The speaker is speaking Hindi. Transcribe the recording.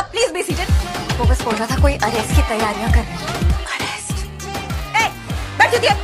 आप प्लीज़ बी सीटेड वो बस बोल रहा था कोई अरेस्ट की तैयारियाँ कर रहे हैं। अरेस्ट ए बैठ जाइए